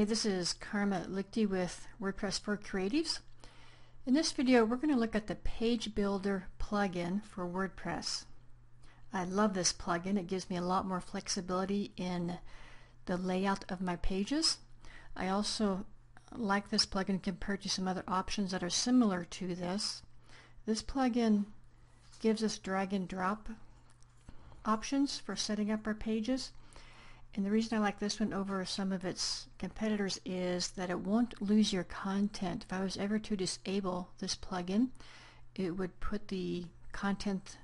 Hey, this is Karma Lichty with WordPress for Creatives. In this video, we're going to look at the Page Builder plugin for WordPress. I love this plugin. It gives me a lot more flexibility in the layout of my pages. I also like this plugin compared to some other options that are similar to this. This plugin gives us drag and drop options for setting up our pages. And the reason I like this one over some of its competitors is that it won't lose your content. If I was ever to disable this plugin, it would put the content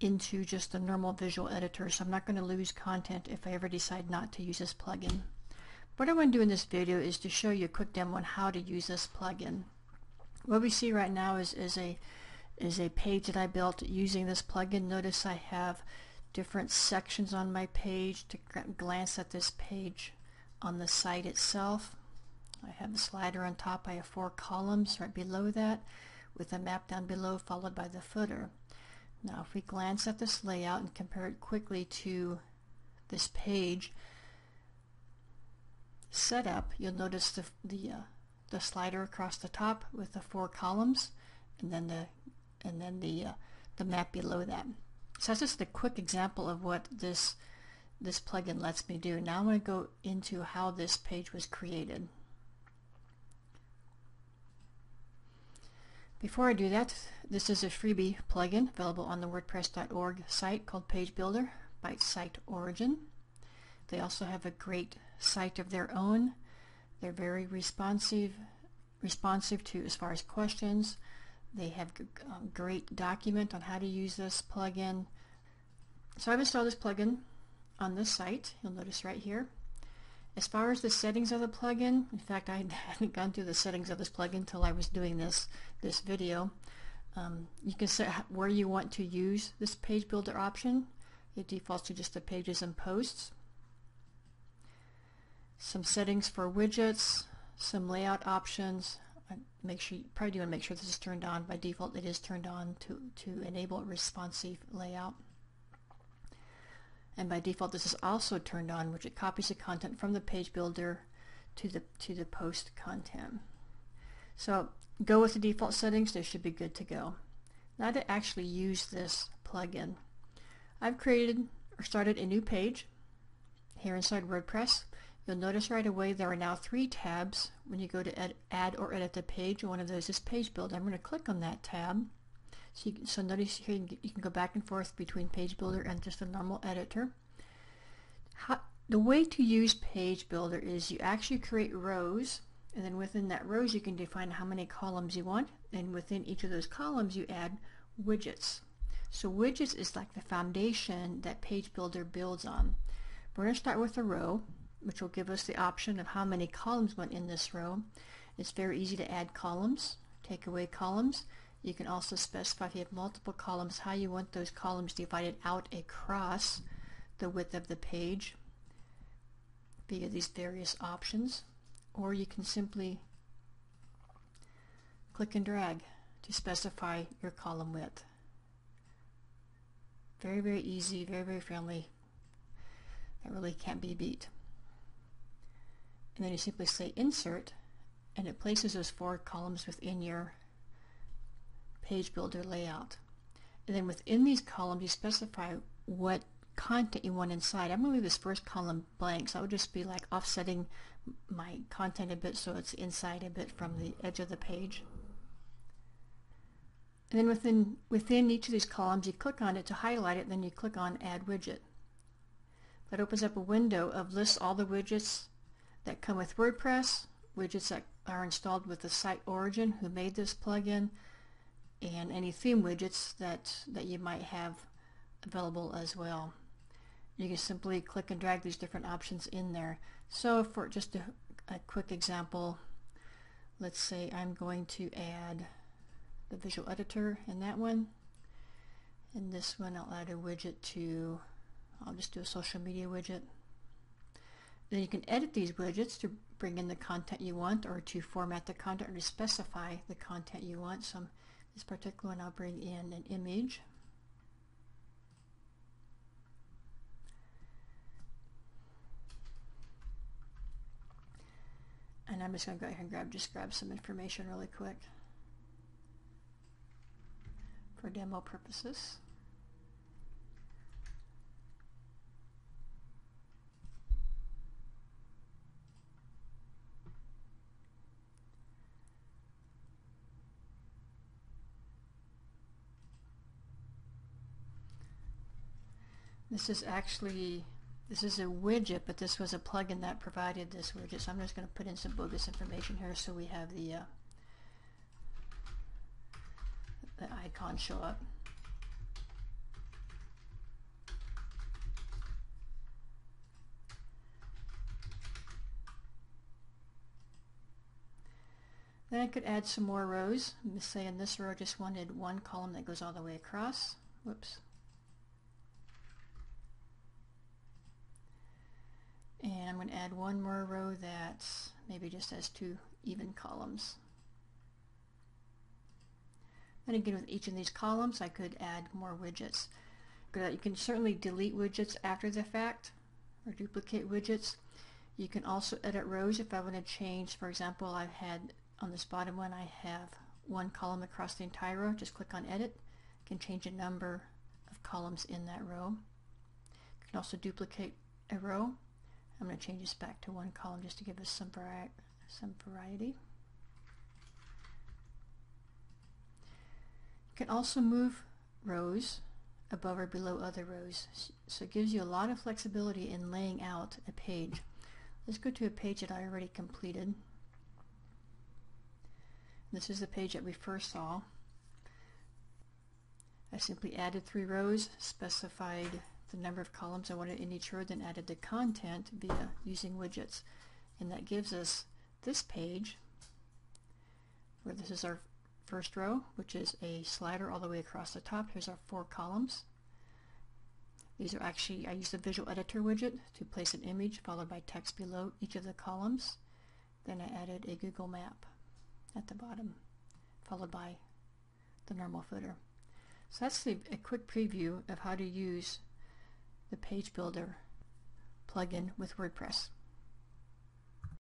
into just the normal visual editor. So I'm not going to lose content if I ever decide not to use this plugin. What I want to do in this video is to show you a quick demo on how to use this plugin. What we see right now is, is a is a page that I built using this plugin. Notice I have different sections on my page to glance at this page on the site itself. I have the slider on top. I have four columns right below that with a map down below followed by the footer. Now if we glance at this layout and compare it quickly to this page setup, you'll notice the, the, uh, the slider across the top with the four columns and then the and then the, uh, the map below that. So that's just a quick example of what this, this plugin lets me do. Now I'm going to go into how this page was created. Before I do that, this is a freebie plugin available on the WordPress.org site called Page Builder by SiteOrigin. They also have a great site of their own. They're very responsive, responsive to as far as questions. They have a um, great document on how to use this plugin. So I've installed this plugin on this site. You'll notice right here. As far as the settings of the plugin, in fact I hadn't gone through the settings of this plugin until I was doing this, this video. Um, you can set where you want to use this page builder option. It defaults to just the pages and posts. Some settings for widgets, some layout options, make sure you probably do want to make sure this is turned on. By default, it is turned on to, to enable responsive layout. And by default, this is also turned on, which it copies the content from the page builder to the, to the post content. So go with the default settings. They should be good to go. Now to actually use this plugin, I've created or started a new page here inside WordPress. You'll notice right away there are now three tabs when you go to ed add or edit the page. One of those is Page Builder. I'm going to click on that tab. So, you, so notice here you can, you can, go back and forth between Page Builder and just a normal editor. How, the way to use Page Builder is you actually create rows and then within that rows you can define how many columns you want and within each of those columns you add widgets. So widgets is like the foundation that Page Builder builds on. We're going to start with a row which will give us the option of how many columns went in this row. It's very easy to add columns, take away columns. You can also specify if you have multiple columns how you want those columns divided out across the width of the page via these various options. Or you can simply click and drag to specify your column width. Very, very easy, very, very friendly. That really can't be beat and then you simply say insert and it places those four columns within your page builder layout. And then within these columns you specify what content you want inside. I'm going to leave this first column blank so I would just be like offsetting my content a bit so it's inside a bit from the edge of the page. And then within, within each of these columns you click on it to highlight it then you click on add widget. That opens up a window of lists all the widgets that come with WordPress, widgets that are installed with the SiteOrigin who made this plugin, and any theme widgets that, that you might have available as well. You can simply click and drag these different options in there. So for just a, a quick example, let's say I'm going to add the visual editor in that one. And this one I'll add a widget to, I'll just do a social media widget. Then you can edit these widgets to bring in the content you want or to format the content or to specify the content you want. So this particular one I'll bring in an image. And I'm just going to go ahead and grab, just grab some information really quick for demo purposes. This is actually, this is a widget, but this was a plugin that provided this widget. So I'm just going to put in some bogus information here so we have the, uh, the icon show up. Then I could add some more rows. Say in this row I just wanted one column that goes all the way across. Whoops. And I'm going to add one more row that maybe just has two even columns. Then again, with each of these columns, I could add more widgets. You can certainly delete widgets after the fact or duplicate widgets. You can also edit rows if I want to change, for example, I've had on this bottom one, I have one column across the entire row. Just click on edit. You can change a number of columns in that row. You can also duplicate a row I'm going to change this back to one column just to give us some, vari some variety. You can also move rows above or below other rows. So it gives you a lot of flexibility in laying out a page. Let's go to a page that I already completed. This is the page that we first saw. I simply added three rows, specified the number of columns I wanted in each row, then added the content via using widgets. And that gives us this page where this is our first row, which is a slider all the way across the top. Here's our four columns. These are actually, I used the visual editor widget to place an image followed by text below each of the columns. Then I added a Google map at the bottom, followed by the normal footer. So that's the, a quick preview of how to use the Page Builder plugin with WordPress.